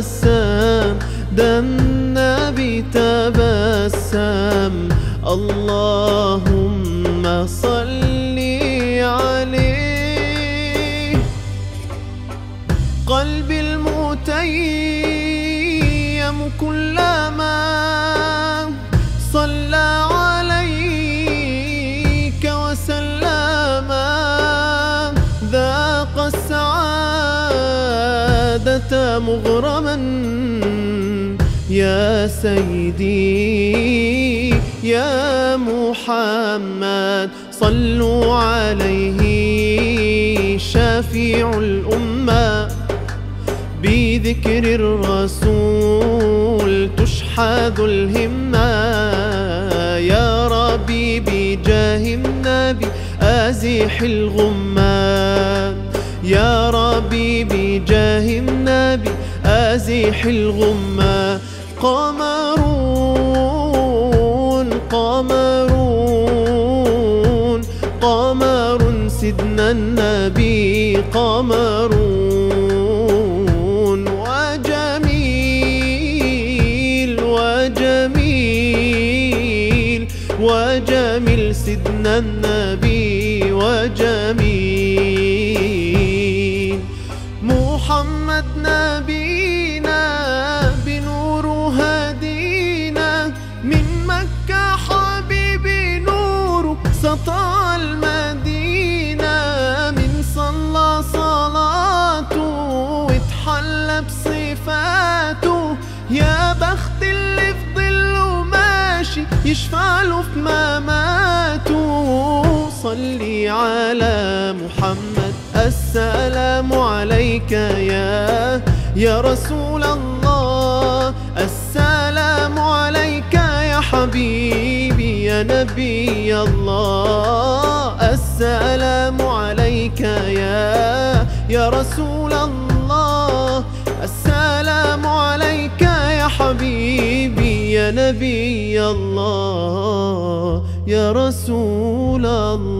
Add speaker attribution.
Speaker 1: وتبسم ده النبي تبسم. اللهم صل عليه. قلبي المتيم كلما مغرما. يا سيدي يا محمد صلوا عليه شفيع الأمة. بذكر الرسول تشحذ الهمة. يا ربي بجاه النبي أزيح الغمة. يا ربي أزيح الغمة. قمرون قمرون قمر سيدنا النبي قمرون. وجميل وجميل وجميل سيدنا النبي وجميل. ماشي يشفع له في مماته صلي على محمد. السلام عليك يا يا رسول الله. السلام عليك يا حبيبي يا نبي الله. السلام عليك يا يا رسول الله. يا نبي الله يا رسول الله.